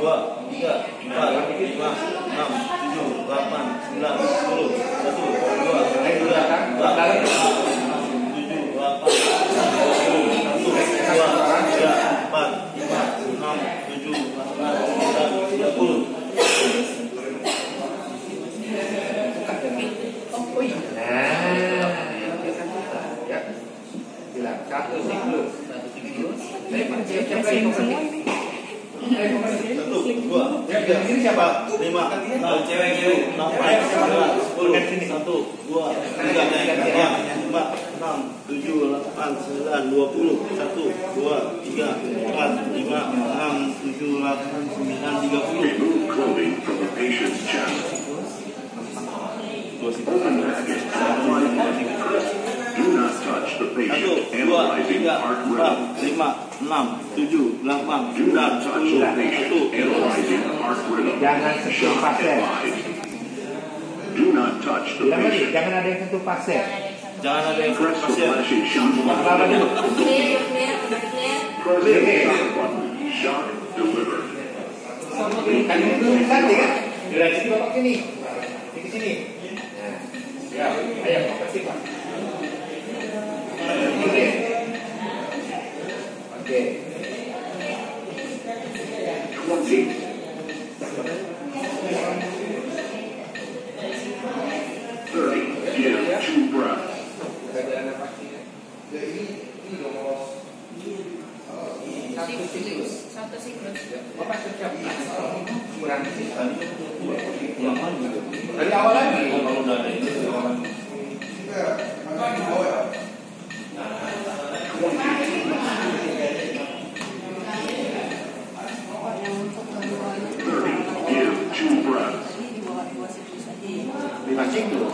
dua, tiga, empat, lima, enam, tujuh, delapan, sembilan, sepuluh, satu, dua, tiga, empat, lima, enam, tujuh, delapan, sembilan, sepuluh, satu, dua, tiga, empat, lima, enam, tujuh, delapan, sembilan, sepuluh. Oh iya. Nah, ya. Bilang satu siklus. Satu siklus. Saya pakai siapa yang semua ini? Satu, dua, tiga, empat, lima, enam, tujuh, delapan, sembilan, sepuluh, satu, dua, tiga, empat, lima, enam, tujuh, delapan, sembilan, dua puluh, satu, dua, tiga, empat, lima, enam, tujuh, delapan, sembilan, tiga puluh. Satu, dua, tiga, empat, lima, enam, tujuh, delapan, sembilan, sepuluh, satu. Jangan sentuh the Bilang lagi, jangan ada yang sentuh pasien. Jangan ada yang flashing shock Apa button. dulu? Kan ini belum ganti kan? Dari sini bapak sini. Ini ke sini. Nah. Ayo, bapak sini pak. Oke. 20. 30. Give two breaths. Satu siklus. Satu siklus. Bapak siap. Kurang Ulang lagi. Dari awal lagi. people